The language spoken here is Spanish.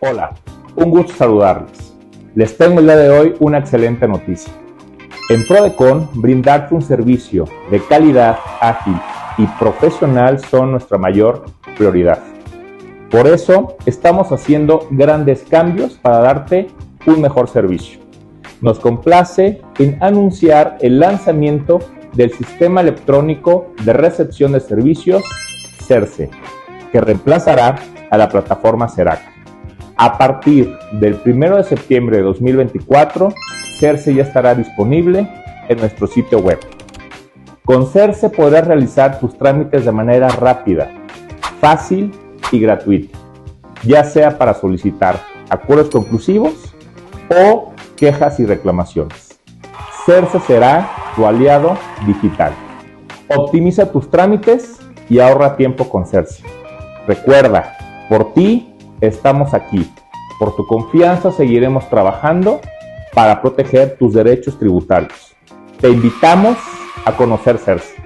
Hola, un gusto saludarles. Les tengo el día de hoy una excelente noticia. En Prodecon, brindarte un servicio de calidad, ágil y profesional son nuestra mayor prioridad. Por eso estamos haciendo grandes cambios para darte un mejor servicio. Nos complace en anunciar el lanzamiento del sistema electrónico de recepción de servicios CERCE, que reemplazará a la plataforma Serac. A partir del 1 de septiembre de 2024, CERCE ya estará disponible en nuestro sitio web. Con CERCE podrás realizar tus trámites de manera rápida, fácil y gratuita, ya sea para solicitar acuerdos conclusivos o quejas y reclamaciones. CERCE será tu aliado digital. Optimiza tus trámites y ahorra tiempo con CERCE. Recuerda, por ti estamos aquí. Por tu confianza seguiremos trabajando para proteger tus derechos tributarios. Te invitamos a conocer CERCE.